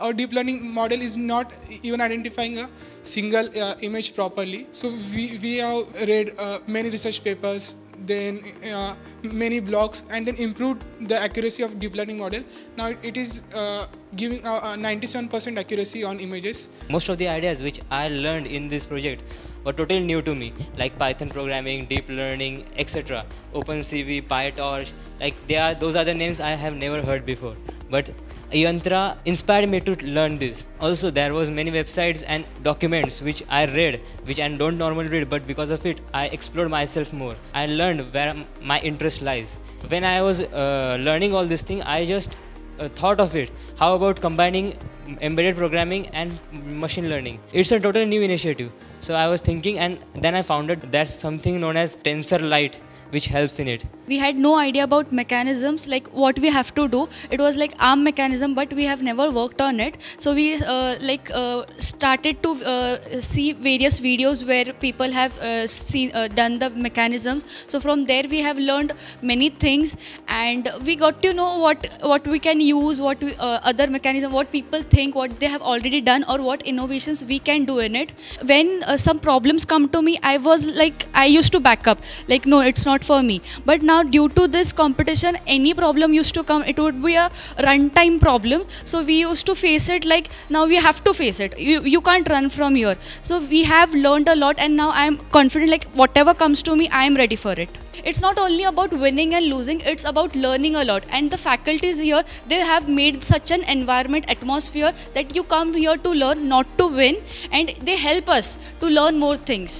Our deep learning model is not even identifying a single uh, image properly. So we, we have read uh, many research papers, then uh, many blogs, and then improved the accuracy of deep learning model. Now it is uh, giving 97% accuracy on images. Most of the ideas which I learned in this project were totally new to me, like Python programming, deep learning, etc. OpenCV, PyTorch, like they are those are the names I have never heard before. But Yantra inspired me to learn this. Also, there was many websites and documents which I read, which I don't normally read, but because of it, I explored myself more. I learned where my interest lies. When I was uh, learning all this thing, I just uh, thought of it. How about combining embedded programming and machine learning? It's a totally new initiative. So I was thinking, and then I found out something known as tensor TensorLite, which helps in it. We had no idea about mechanisms like what we have to do. It was like arm mechanism but we have never worked on it. So we uh, like uh, started to uh, see various videos where people have uh, seen uh, done the mechanisms. So from there we have learned many things and we got to know what what we can use what we, uh, other mechanism what people think what they have already done or what innovations we can do in it. When some problems come to me i was like i used to back up. Like no it's not for me. But now now due to this competition any problem used to come it would be a runtime problem. So we used to face it like now we have to face it. You, you can't run from here. So we have learned a lot and now i am confident like whatever comes to me i am ready for it. It's not only about winning and losing it's about learning a lot. And the faculties here they have made such an environment atmosphere that you come here to learn not to win. And they help us to learn more things